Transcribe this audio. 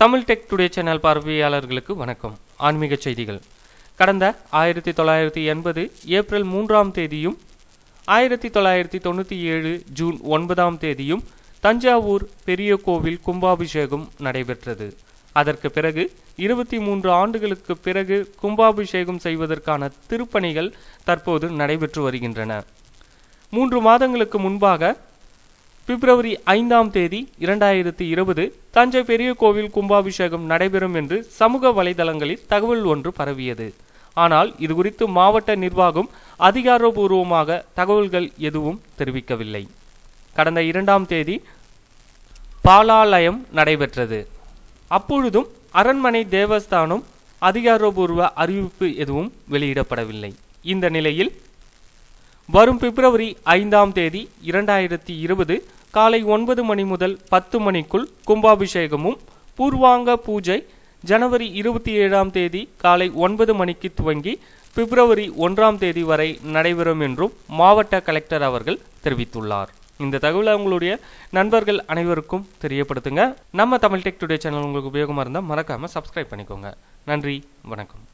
Tamil tech today channel பார்வையாளர்களுக்கு வணக்கம். ஆன்மீக செய்திகள். கடந்த ஆயிரத்தி தொள்ளாயிரத்தி எண்பது ஏப்ரல் மூன்றாம் தேதியும் ஆயிரத்தி தொள்ளாயிரத்தி தொண்ணூற்றி ஏழு ஜூன் ஒன்பதாம் தேதியும் தஞ்சாவூர் பெரிய கோவில் கும்பாபிஷேகம் நடைபெற்றது. அதற்கு பிறகு இருபத்தி மூன்று ஆண்டுகளுக்கு பிறகு கும்பாபிஷேகம் செய்வதற்கான திருப்பணிகள் தற்போது நடைபெற்று வருகின்றன. மூன்று மாதங்களுக்கு முன்பாக பிப்ரவரி ஐந்தாம் தேதி இரண்டாயிரத்தி இருபது தஞ்சை பெரிய கோவில் கும்பாபிஷேகம் நடைபெறும் என்று சமூக வலைதளங்களில் தகவல் ஒன்று பரவியது. ஆனால் இதுகுறித்து மாவட்ட நிர்வாகம் அதிகாரபூர்வமாக தகவல்கள் எதுவும் தெரிவிக்கவில்லை. கடந்த இரண்டாம் தேதி பாலாலயம் நடைபெற்றது. அப்பொழுதும் அரண்மனை தேவஸ்தானம் அதிகாரபூர்வ அறிவிப்பு எதுவும் வெளியிடப்படவில்லை. இந்த நிலையில் வரும் பிப்ரவரி ஐந்தாம் தேதி இரண்டாயிரத்தி இருபது காலை ஒன்பது மணி முதல் பத்து மணிக்குள் கும்பாபிஷேகமும் பூர்வாங்க பூஜை ஜனவரி இருபத்தி ஏழாம் தேதி காலை ஒன்பது மணிக்கு துவங்கி பிப்ரவரி ஒன்றாம் தேதி வரை நடைபெறும் என்றும் மாவட்ட கலெக்டர் அவர்கள் தெரிவித்துள்ளார். இந்த தகவலை உங்களுடைய நண்பர்கள் அனைவருக்கும் தெரியப்படுத்துங்க. நம்ம தமிழ் டெக் டுடே சேனல் உங்களுக்கு உபயோகமாக இருந்தால் மறக்காமல் சப்ஸ்கிரைப் பண்ணிக்கோங்க. நன்றி வணக்கம்.